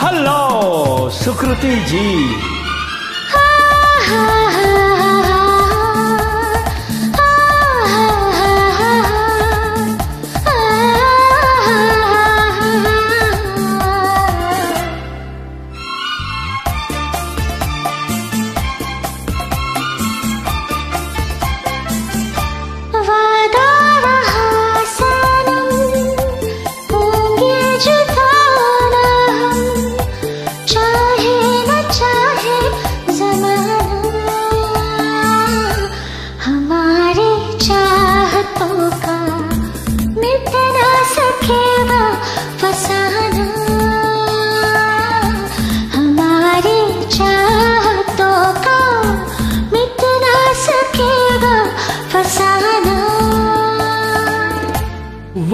Hello सुकृति जी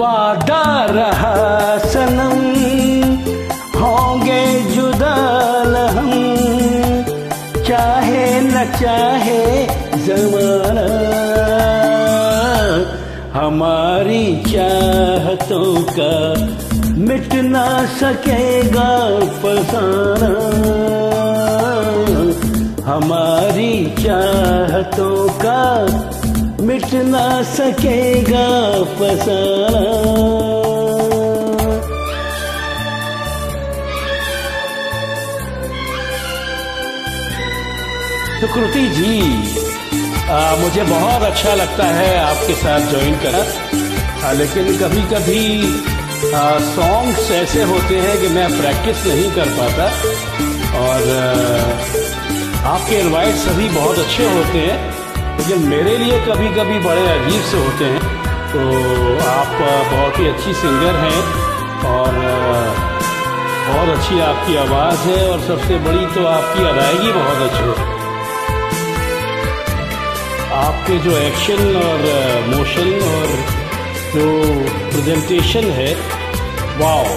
वादा रहा सनम, होंगे जुदा न हम चाहे न चाहे जमाना, हमारी चाहतों का मिट ना सकेगा फसाना। हमारी चाहतों का मिट ना सकेगा फसाना। सुकृति जी आ, मुझे बहुत अच्छा लगता है आपके साथ ज्वाइन करना। लेकिन कभी कभी सॉन्ग्स ऐसे होते हैं कि मैं प्रैक्टिस नहीं कर पाता। और आ, आपके इनवाइट सभी बहुत अच्छे होते हैं। लेकिन मेरे लिए कभी कभी बड़े अजीब से होते हैं। तो आप बहुत ही अच्छी सिंगर हैं और, बहुत अच्छी आपकी आवाज़ है और सबसे बड़ी तो आपकी अदायगी बहुत अच्छी है। आपके जो एक्शन और मोशन और जो प्रेजेंटेशन है वाओ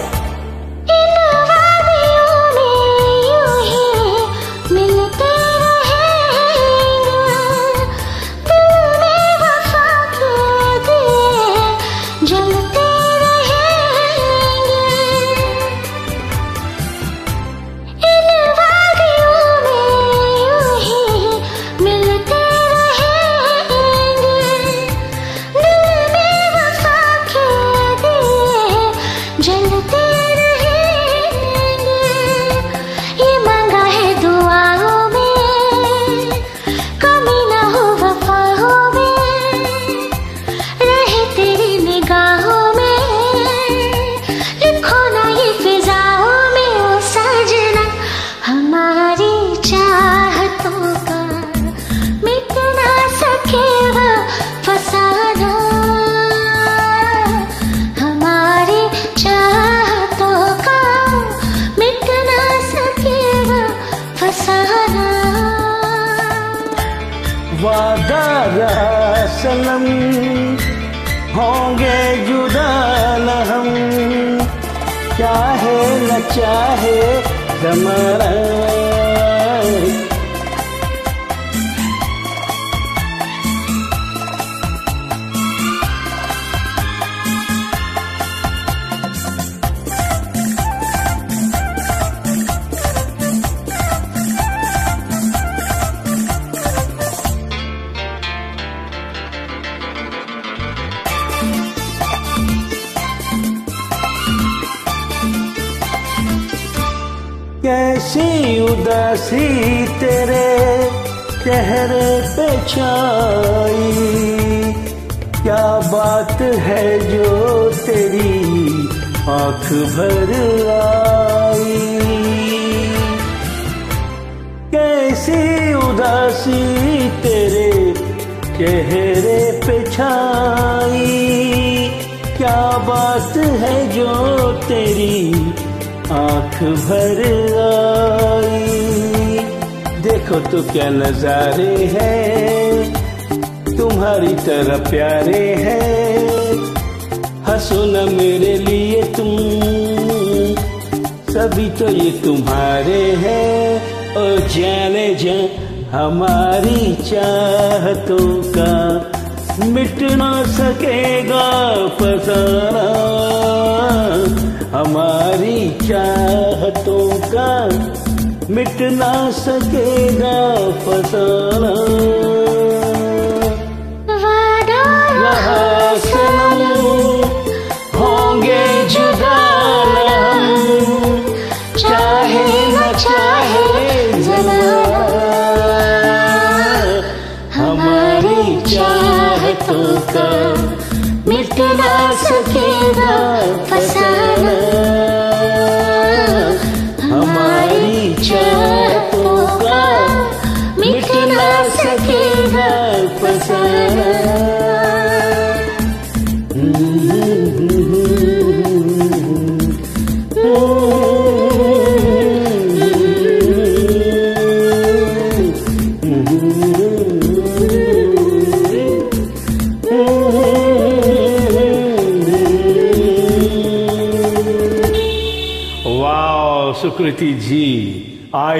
होंगे जुदा न हम। चाहे न चाहे जमाना? कैसी उदासी तेरे चेहरे पे छाई। क्या बात है जो तेरी आँख भर आई? कैसी उदासी तेरे चेहरे पे छाई? क्या बात है जो तेरी आँख भर देखो तो क्या नजारे हैं। तुम्हारी तरह प्यारे हैं। हंसो न मेरे लिए तुम। सभी तो ये तुम्हारे हैं। और जाने जा हमारी चाहतों का मिट ना सकेगा फसाना। हमारी चाहतों मिट ना सकेगा फसाना। होंगे जुदा चाहे न चाहे हमारी चाहतों का मिट ना सकेगा फसाना। वाह सुकृति जी आई